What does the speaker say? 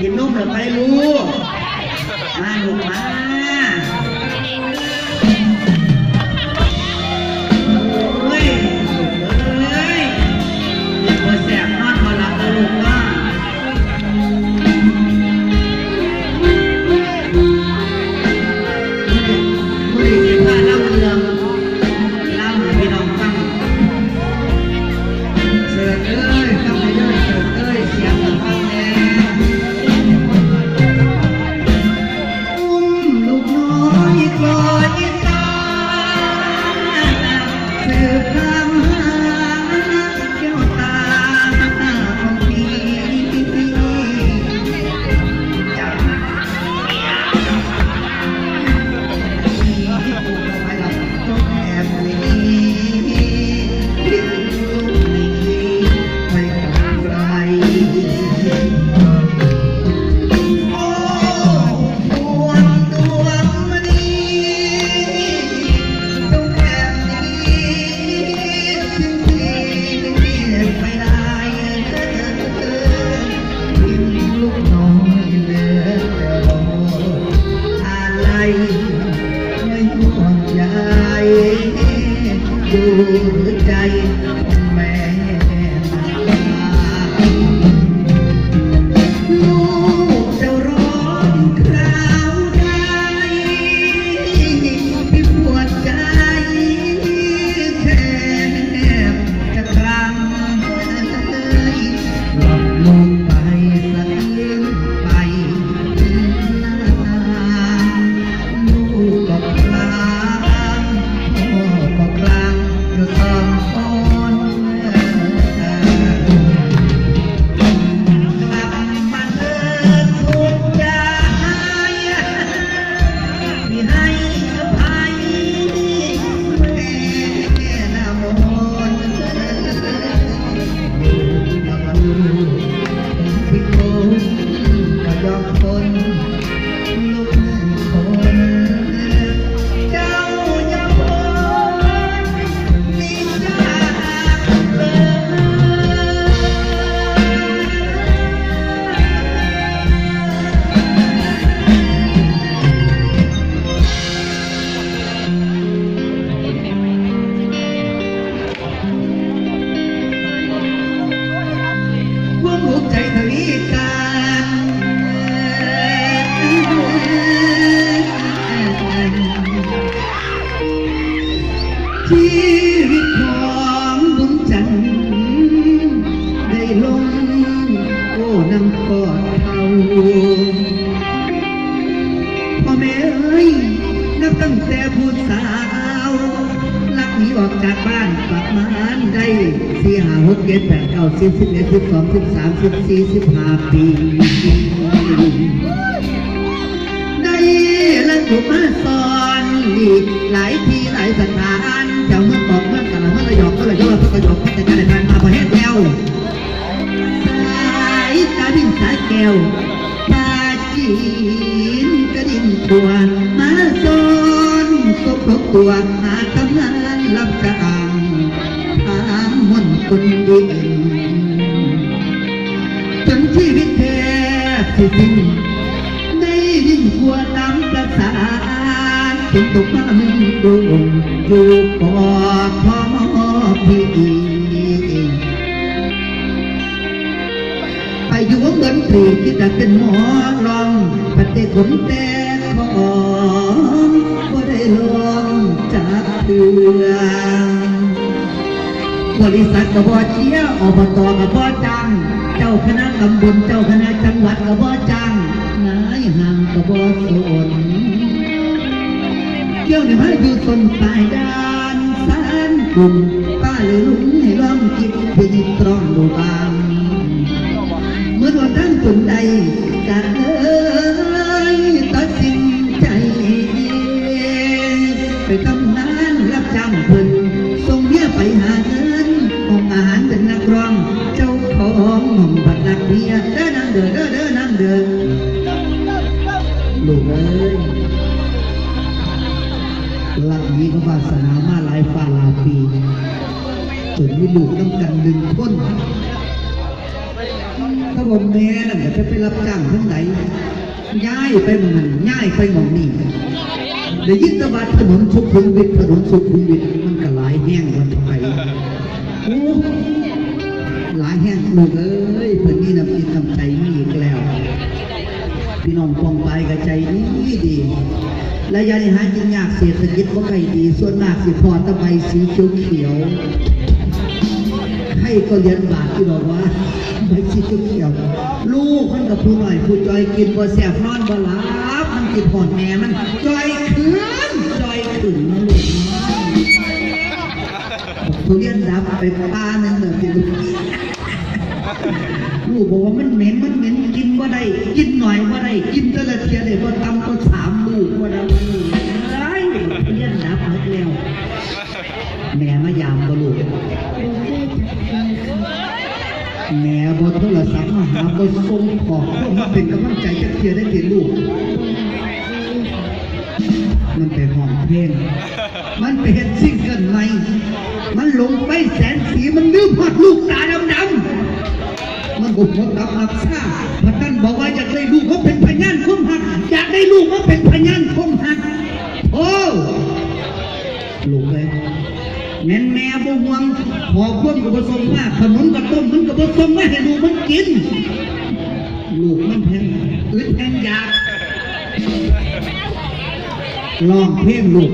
กินนมหรือไปลูกมาลูกมา ชีวิตของบุญจันทร์ได้ลงโอ้นำกอดเขาพ่อแม่เอ้ยนับตั้งแต่ผู้สาวลักหนีออกจากบ้านกลับมาได้สี่ห้าหกเจ็ดแปดเก้าสิบสิบเอ็ดสิบสองสิบสามสิบสี่สิบห้าปีได้และถูกมาสอน อีหลายที่หลายสถานเจ้าเมื่อบอกเมื่อกะละเมื่อระยองก็ระยองเมื่อกระยองพัฒนาการผ่านมาพอแห้งแล้วสายตาดินสายแก้วตาจีนกระดินตัวมาซอนสกปรกตัวหาทำงานรับจ้างถามมนคนดีจนชีวิตแทบสิ้น ถึงตกมาหนึ่งดวงอยู่กอดพ่อพี่ไปอยู่วงดนตรีที่จะเป็นหมอลองปฏิขนแต่ของก็ได้ลองจากเตือบริษัทกบเชียอบตกบจัง เจ้าคณะตำบลเจ้าคณะจังหวัดกบจังนายห่างกบบอสน เกี่ยวในพระอยู่ตนปลายด้านสานกลุ่มป้าหรือลุงให้ลองคิดพิจิตรองดูบางเมื่อวันนั้นจนใดจะเอ้ยตัดสินใจไปทำงานรับจ้างเพิ่นส่งเมียไปหาเงินห้องอาหารเป็นนักร้อง เจ้าของห้องบัตรนักเบียร์เด้อนั่งเด้อเด้อเด้อนั่งเด้อลูกเอ้ย นี้ก็วาสนามาหลายฟาลาปีจนมีลูกต้องกันดึงพ้นถ้าบอกว่าแม่นั่นจะไปรับจ้างทั้งไหนย้ายไปมันย้ายไปหมองนี้เดี๋ยวยินแตว่าถนนสุขุมวิทถนนสุขุมวิทมันก็หลายแห้งวันไปหลายแห้งลูกเอ้ยเพิ่นนี่น้ำจิตน้ำใจมีอีกแล้ว พี่น้องกองไปกับใจดีดี และยานิหารกินยากเศรษฐกิจว่าไงดี ส่วนมากสิพอตะไบสีเขียวเขียวให้ก็เรียนบาทที่บอกว่าใบสีเขียวเขียวลูกมันกับผู้หน่อยผู้จอยกินบ่แสบนอนบ่หลับมันกินพอดแม่มันจอยขึ้นจอยขึ้นลูกทุเรียนดับไปป้านั่นเลยที่ลูกลูกบอกว่ามันเหม็นมันเหม็นกินว่าได้กินหน่อยว่าได้กินแต่ละเทียได้ว่าตำก็สามลูก ศัพท์มาหาบ่ส่งของพวกมาเป็นกำลังใจจะเทียได้ติลูกมันไปห้องเพลงมันไปเห็นซิงเกิลใหม่ มันลงไปแสนสีมันลืมพอดลูกตาดำๆมันบุกมากับอักษาพระท่านบอกว่าอยากได้ลูกเขาเป็นพยานคมหักอยากได้ลูกเขาเป็นพยานคมหักโอ้ลูกเลย แม่นแม่บ่ห่วงพอควบกับผสมมาขนมกับต้มมันกับผสมมาให้ลูกมันกิน ลูกมันแพงอึดแพงยากลองเพลงลูก